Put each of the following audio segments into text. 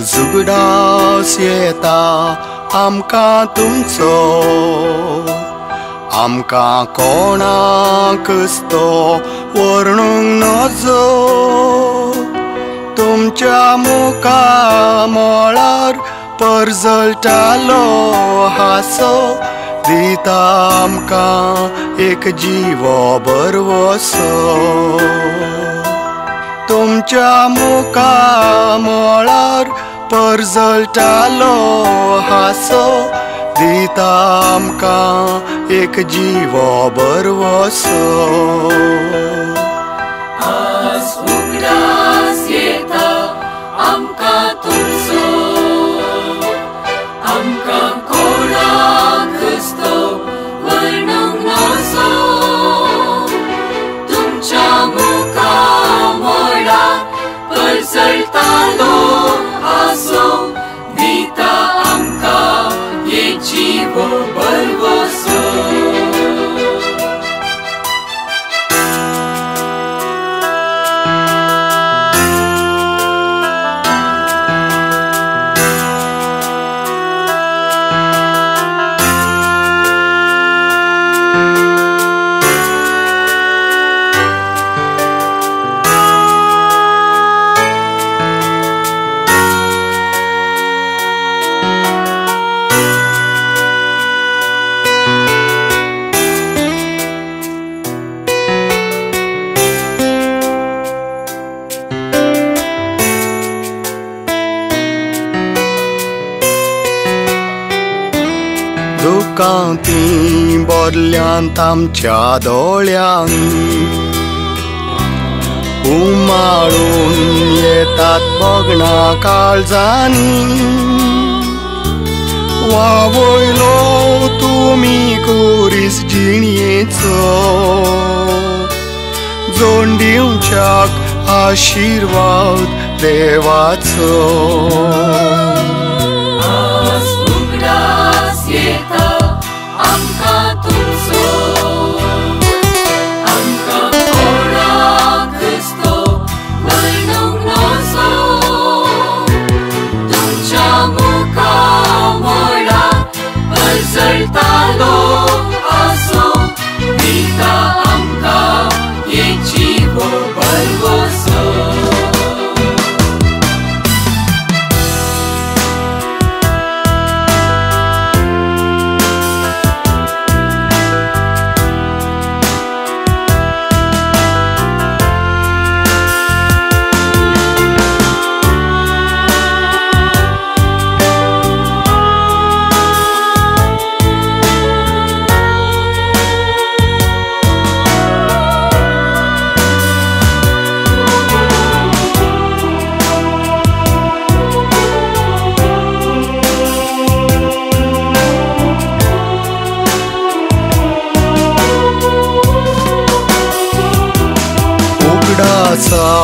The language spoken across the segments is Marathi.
जुगडास येता आमकां तुमचो. आमकां कोणाकच तो वर्णूंक नजो. तुमच्या मुखा मोळार परजळटालो हासो. दिता आमकां एक जिवो बरवसो. तुमच्या मुखा मोळार परजळटालो हासो दिता एक जिवो बरवसो। आमकां तुमचो आमकां दुकांती बोरल्यांत आमच्या दोळ्यांक उमाळून येतात बगणा काळजांनी वावयलो तुमी कोरीस जिणयेचो जोड दिवच्याक आशिर्वाद देवाचो asfaltado, aso,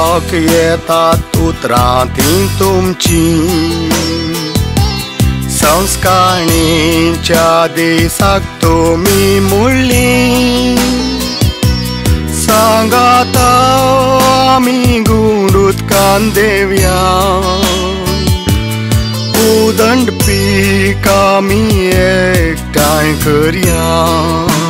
उगडासाक येतात उतरां ती तुमची. संस्कारणीच्या दिसाक तुमी मुळ्ळी सांगात आमी गुण उदकान देवया. उदंड पीक आमी एकठांय करया.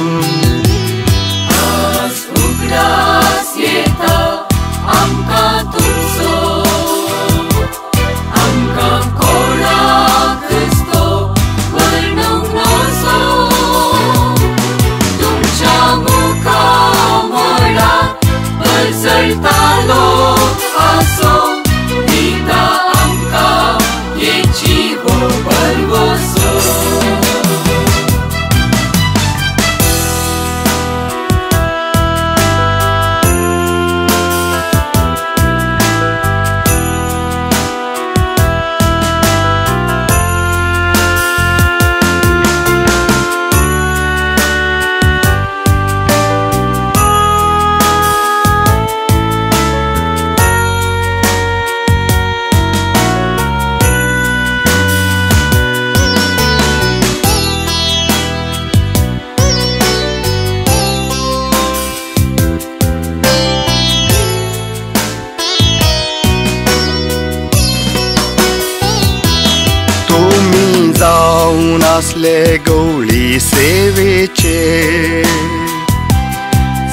असले गवळी सेवेचे.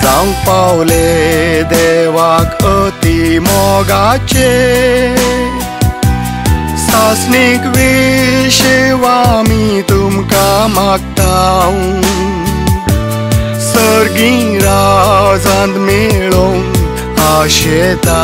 जावं पावले देवाक अति मोगाचे. सासनीक विशेवा आमी तुमकां मागता सर्गी राजांत मेळोवंक आशेता